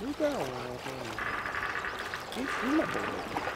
You got a wild thing. You feel boy.